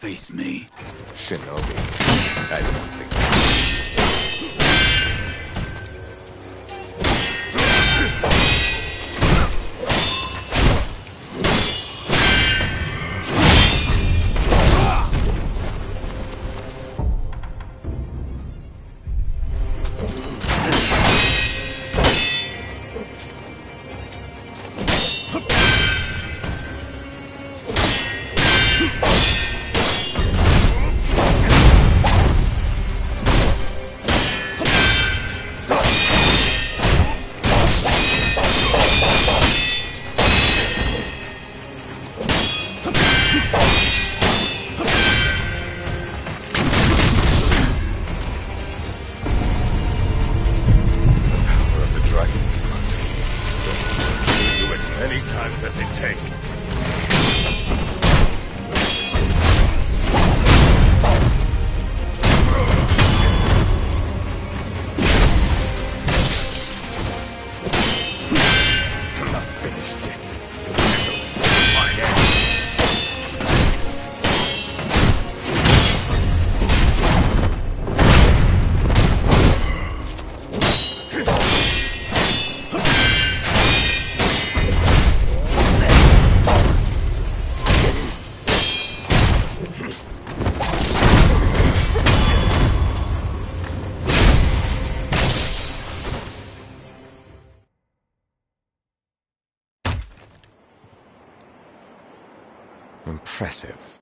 Face me. Shinobi. I as it takes. Impressive.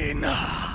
Enough.